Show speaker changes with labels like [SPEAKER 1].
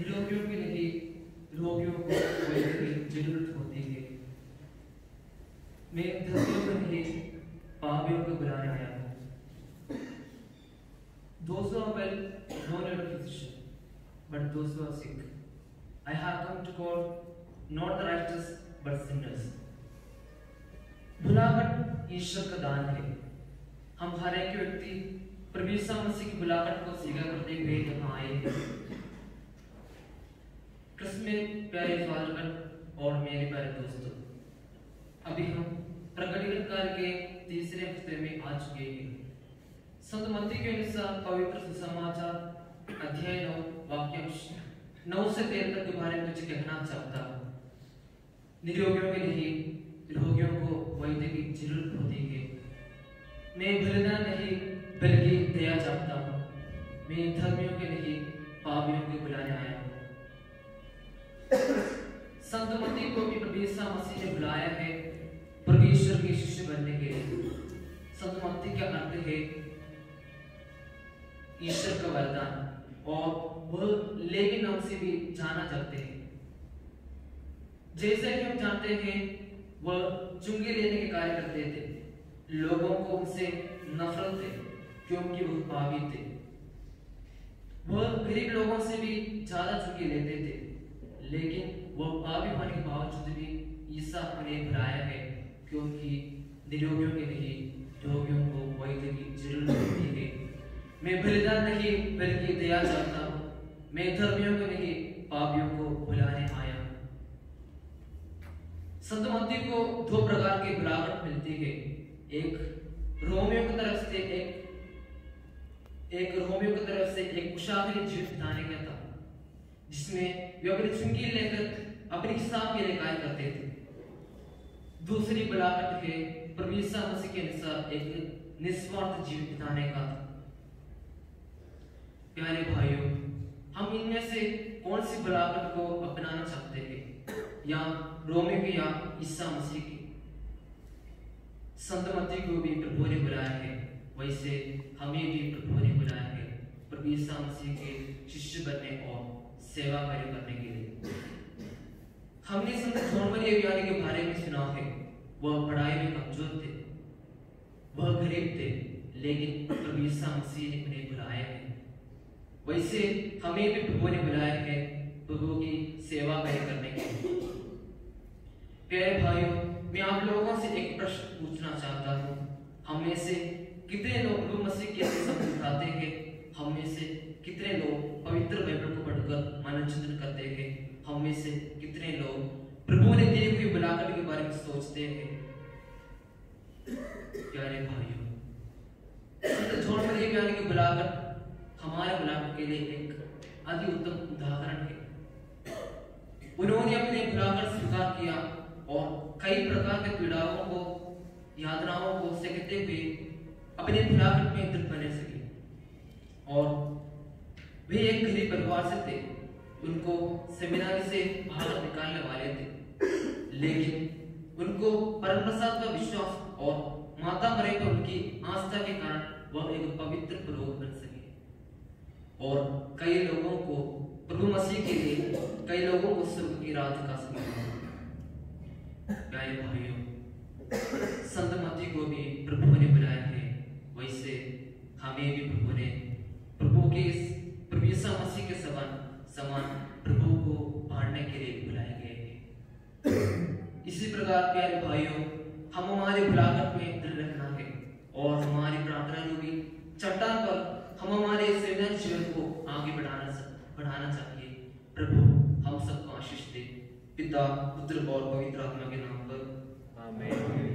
[SPEAKER 1] निरोगियों के लिए रोगियों को ज़रूरत होती है मैं धर्मियों के लिए पापियों को बुलाने आया हूँ no need of physician, but those who are sick. I have come to call not the righteous but sinners. बुलाहट ईश्वर का दान है हम हर एक व्यक्ति यीशु मसीह की बुलाहट को स्वीकार करते हुए यहाँ आए हैं कृष्ण प्यारे फादरगण और मेरे प्यारे दोस्तों अभी हम प्रकटीकरण कार्य के तीसरे हफ़्ते में आ चुके हैं संत मत्ती के अनुसार पवित्र सुसमाचार अध्याय नौ वाक्यांश नौ से तेरह तक के बारे में कुछ कहना चाहता हूँ निरोगियों के लिए रोगियों को वैद्य की ज़रूरत होती है मैं भलना नहीं बल्कि दया चाहता हूँ मैं धर्मियों के लिए पापियों को बुलाने आया संत मत्ती को भी प्रभु यीशु मसीह ने बुलाया है परमेश्वर के शिष्य बनने के लिए। संत मत्ती का अर्थ है। ईश्वर का वरदान। और वह लेवी नाम से भी जाना जाते हैं। जैसे कि हम जानते हैं वह चुंगी लेने के कार्य करते थे। लोगों को उनसे नफरत थे क्योंकि वह पापी थे। वह गरीब लोगों से भी ज़्यादा चुंगी लेते थे। लेकिन वो पापी होने के बावजूद भी ईसा उन्हें बुलाया है क्योंकि निरोगियों के लिए रोगियों को वैद्य की ज़रूरत होती है। मैं बलिदान नहीं, बल्कि दया चाहता हूँ। मैं धर्मियों के लिए पापियों को बुलाने आया संत मत्ती को दो प्रकार की बुलावट मिलती है। एक रोमियों की तरफ़ से एक एक रोमियो की तरफ़ से एक मुसाफिर जीवित बिताने का था। जिसमें वे अपनी चुंगी लेकर अपनी हिसाब के कार्य करते थे। दूसरी बुलावट है, परमेश्वर मसीह के अनुसार एक निस्वार्थ जीवन बिताने का। था प्यारे भाइयों, हम इनमें से कौन सी बुलावट को अपनाना चाहते हैं? या रोमे की या ईसा मसीह की? संत मत्ती को भी प्रभु ने बुलाया है, वैसे हमें भी प्रभु ने बुलाया है प्रभु मसीह के शिष्य बनने और सेवा कार्य करने के लिए। हमने संत जॉन मरिया विहारी के बारे में सुना है। वह पढ़ाई में कमज़ोर थे, वह गरीब थे, लेकिन प्रभु ईसा मसीह ने उन्हें बुलाया है। वैसे हमें भी प्रभु ने बुलाया है प्रभु की सेवा कार्य करने के लिए। प्यारे भाइयों, मैं आप लोगों से एक प्रश्न पूछना चाहता हूँ। हमें से कितने लोग प्रभु मसीह के सब उठाते हैं? हम से कितने लोग पवित्र बाइबल को पढ़कर मनोरंजन करते हैं हम में से कितने लोग प्रभु ने दी हुई बुलाकर के बारे में सोचते हैं प्यारे भाइयों विहारी की बुलाकर हमारे बुलाकर के लिए एक अति उत्तम उदाहरण है। उन्होंने अपने बुलाकर स्वीकार किया और कई प्रकार के पीड़ाओं को, यातनाओं को सहते हुए अपने बुलाकर में दृढ़ बने सके। और वे एक गरीब परिवार से थे। उनको सेमिनारी से बाहर निकालने वाले थे। लेकिन उनको परम प्रसाद का विश्वास और माता मरे पर उनकी आस्था के कारण वह एक पवित्र पुरोहित बन सके। और कई लोगों को प्रभु मसीह के लिए, कई लोगों को स्वर्ग की राह दिखा सके प्यारे भाइयों, संत मती को भी प्रभु ने बुलाया है। वैसे हमें भी प्रभु ने प्रभु के इस, प्रभु मसीह के समान समान प्रभु को बांटने के लिए बुलाए गए हैं। इसी प्रकार प्यारे भाइयों, हम हमारे बुलाहट में दृढ़ रखना है और हमारी प्रभु हम सबको आशीष दे। पिता पुत्र और पवित्र आत्मा के नाम पर।
[SPEAKER 2] आमीन।